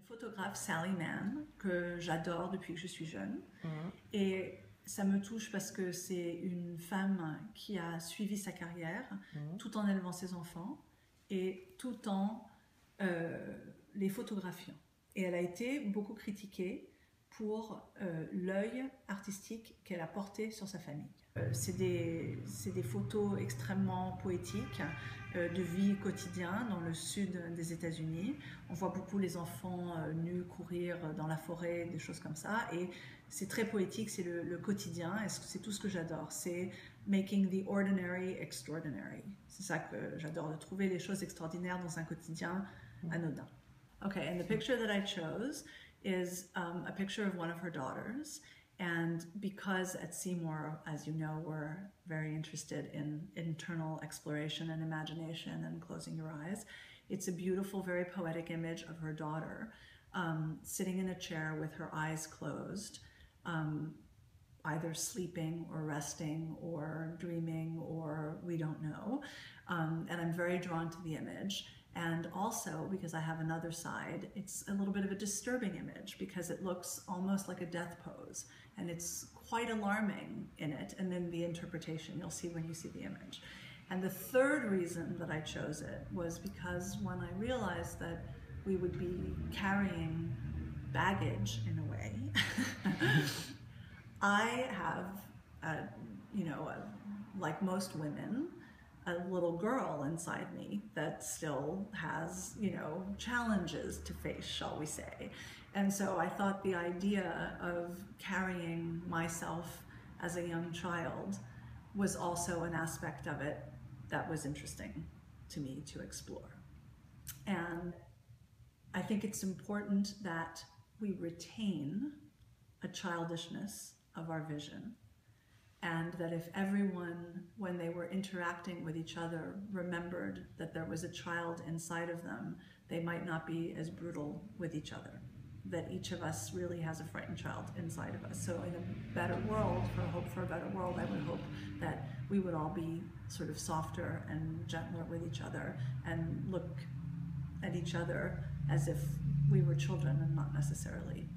une photographe, Sally Mann, que j'adore depuis que je suis jeune. Mhm. Et ça me touche parce que c'est une femme qui a suivi sa carrière Mhm. tout en élevant ses enfants et tout en euh, les photographiant. Et elle a été beaucoup critiquée pour euh, l'œil artistique qu'elle a porté sur sa famille. Euh, c'est des, des photos extrêmement poétiques euh, de vie quotidienne dans le sud des États-Unis. On voit beaucoup les enfants nus courir dans la forêt, des choses comme ça. Et c'est très poétique, c'est le, le quotidien. Et c'est tout ce que j'adore? C'est making the ordinary extraordinary. C'est ça que j'adore, de trouver les choses extraordinaires dans un quotidien anodin. Okay, and the picture that I chose is um, a picture of one of her daughters. And because at Seymour, as you know, we're very interested in internal exploration and imagination and closing your eyes, it's a beautiful, very poetic image of her daughter um, sitting in a chair with her eyes closed, um, either sleeping or resting or dreaming or we don't know. Um, and I'm very drawn to the image. And also, because I have another side, it's a little bit of a disturbing image because it looks almost like a death pose. And it's quite alarming in it. And then the interpretation you'll see when you see the image. And the third reason that I chose it was because when I realized that we would be carrying baggage in a way, I have, a, you know, a, like most women, a little girl inside me that still has, you know, challenges to face, shall we say. And so I thought the idea of carrying myself as a young child was also an aspect of it that was interesting to me to explore. And I think it's important that we retain a childishness of our vision and that if everyone, when they were interacting with each other, remembered that there was a child inside of them, they might not be as brutal with each other. That each of us really has a frightened child inside of us. So, in a better world, for hope for a better world, I would hope that we would all be sort of softer and gentler with each other and look at each other as if we were children and not necessarily